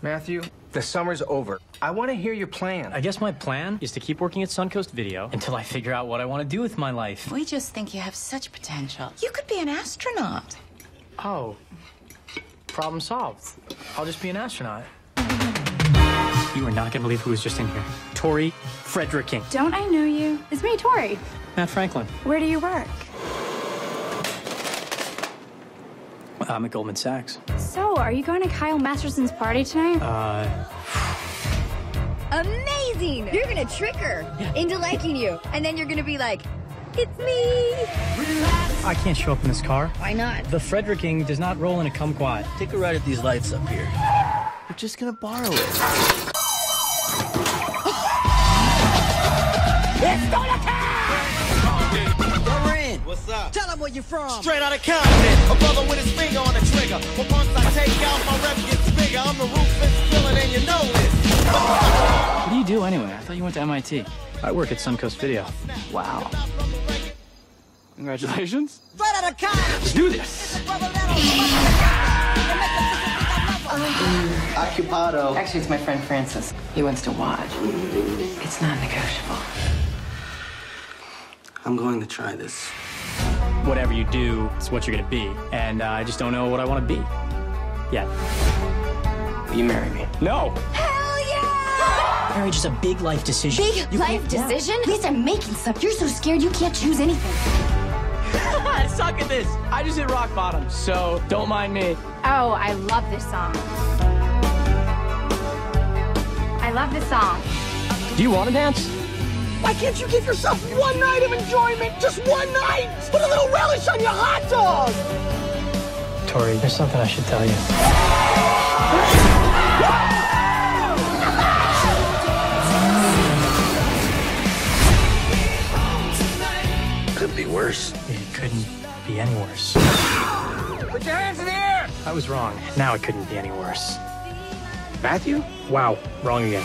Matthew, the summer's over. I want to hear your plan. I guess my plan is to keep working at Suncoast Video until I figure out what I want to do with my life. We just think you have such potential. You could be an astronaut. Oh, problem solved. I'll just be an astronaut. You are not gonna believe who was just in here. Tori Frederking. Don't I know you? It's me, Tori. Matt Franklin. Where do you work? I'm at Goldman Sachs. So, are you going to Kyle Masterson's party tonight? Uh, Amazing! You're gonna trick her into liking you, and then you're gonna be like, it's me! I can't show up in this car. Why not? The Frederking does not roll in a kumquat. Take a ride at these lights up here. We're just gonna borrow it. It's gonna Doreen! What's up? Tell him where you're from! Straight out of Compton, a brother with his finger on the trigger. Anyway? I thought you went to MIT. I work at Suncoast Video. Wow. Congratulations. Right out of Compton! Let's do this. Occupado. Actually, it's my friend Francis. He wants to watch. It's not negotiable. I'm going to try this. Whatever you do, it's what you're gonna be. And uh, I just don't know what I want to be. Yet. Will you marry me? No! Hell yeah! Marriage is a big life decision. Big You life can't- yeah. decision? At least I'm making some. You're so scared you can't choose anything. I suck at this. I just hit rock bottom, so don't mind me. Oh, I love this song. I love this song. Do you want to dance? Why can't you give yourself one night of enjoyment? Just one night! Put a little relish on your hot dog! Tori, there's something I should tell you. Worse. It couldn't be any worse. Put your hands in the air! I was wrong. Now it couldn't be any worse. Matthew? Wow, wrong again.